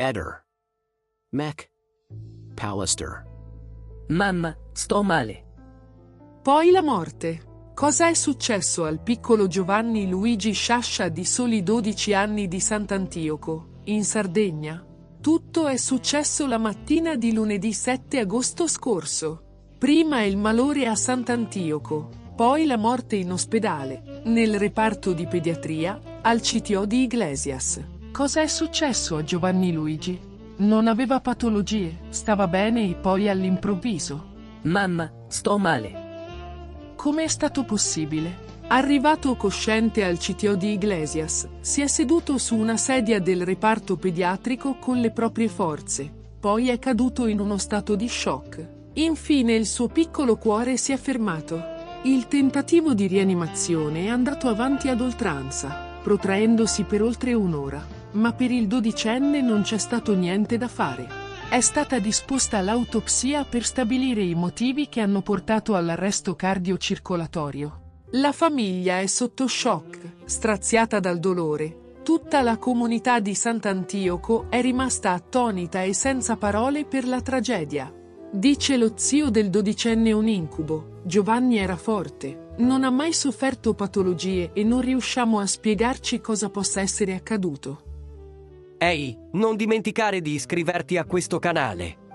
Eder. Mac. Pallister. Mamma, sto male. Poi la morte. Cosa è successo al piccolo Giovanni Luigi Sciascia di soli 12 anni di Sant'Antioco, in Sardegna? Tutto è successo la mattina di lunedì 7 agosto scorso. Prima il malore a Sant'Antioco, poi la morte in ospedale, nel reparto di pediatria, al CTO di Iglesias. Cosa è successo a Giovanni Luigi? Non aveva patologie, stava bene e poi all'improvviso. Mamma, sto male. Come è stato possibile? Arrivato cosciente al CTO di Iglesias, si è seduto su una sedia del reparto pediatrico con le proprie forze. Poi è caduto in uno stato di shock. Infine il suo piccolo cuore si è fermato. Il tentativo di rianimazione è andato avanti ad oltranza, protraendosi per oltre un'ora, ma per il dodicenne non c'è stato niente da fare. È stata disposta l'autopsia per stabilire i motivi che hanno portato all'arresto cardiocircolatorio. La famiglia è sotto shock, straziata dal dolore. Tutta la comunità di Sant'Antioco è rimasta attonita e senza parole per la tragedia. Dice lo zio del dodicenne un incubo. Giovanni era forte, non ha mai sofferto patologie e non riusciamo a spiegarci cosa possa essere accaduto. Ehi, non dimenticare di iscriverti a questo canale.